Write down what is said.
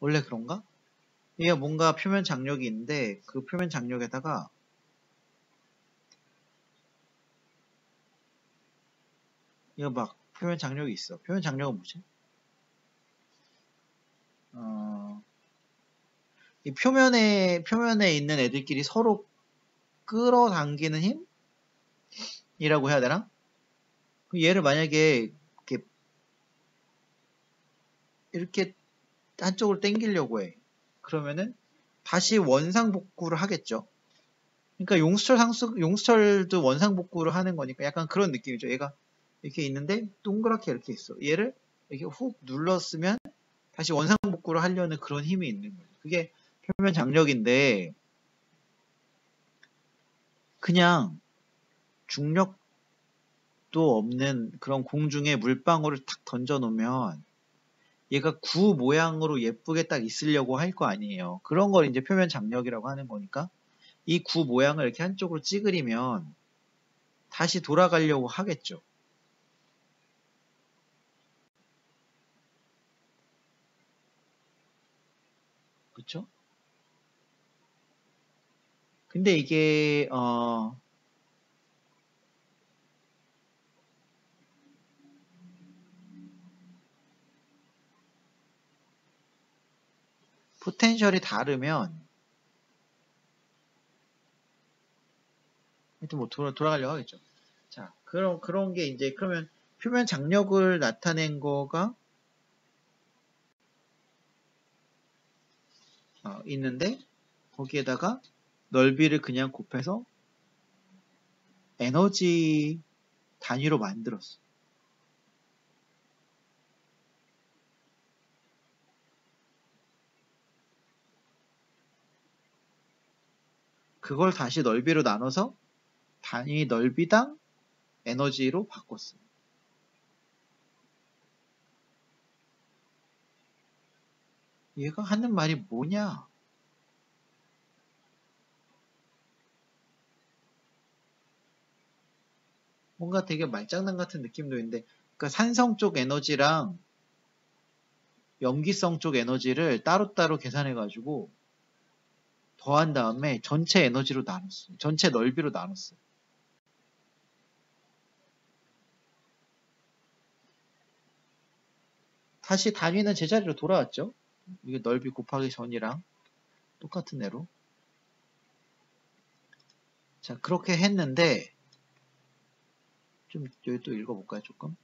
원래 그런가? 얘가 뭔가 표면 장력이 있는데 그 표면 장력에다가 이거 막 표면 장력이 있어. 표면 장력은 뭐지? 어, 이 표면에 표면에 있는 애들끼리 서로 끌어당기는 힘 이라고 해야 되나? 그 얘를 만약에 이렇게 이렇게 한쪽으로 당기려고 해. 그러면은 다시 원상복구를 하겠죠. 그러니까 용수철 상수 용수철도 원상복구를 하는 거니까 약간 그런 느낌이죠. 얘가 이렇게 있는데 동그랗게 이렇게 있어. 얘를 이렇게 훅 눌렀으면 다시 원상복구를 하려는 그런 힘이 있는 거예요. 그게 표면 장력인데 그냥 중력도 없는 그런 공중에 물방울을 탁 던져 놓으면 얘가 구 모양으로 예쁘게 딱 있으려고 할 거 아니에요. 그런 걸 이제 표면 장력이라고 하는 거니까 이 구 모양을 이렇게 한쪽으로 찌그리면 다시 돌아가려고 하겠죠. 그쵸? 근데 이게 어 포텐셜이 다르면 하여튼 뭐 돌아, 돌아가려고 하겠죠. 자, 그런 그런 게 이제 그러면 표면 장력을 나타낸 거가 어, 있는데 거기에다가 넓이를 그냥 곱해서 에너지 단위로 만들었어. 그걸 다시 넓이로 나눠서 단위 넓이당 에너지로 바꿨어요. 얘가 하는 말이 뭐냐? 뭔가 되게 말장난 같은 느낌도 있는데, 그러니까 산성 쪽 에너지랑 염기성 쪽 에너지를 따로따로 계산해가지고 더한 다음에 전체 에너지로 나눴어요. 전체 넓이로 나눴어요. 다시 단위는 제자리로 돌아왔죠. 이게 넓이 곱하기 전이랑 똑같은 애로. 자, 그렇게 했는데, 좀, 여기 또 읽어볼까요, 조금?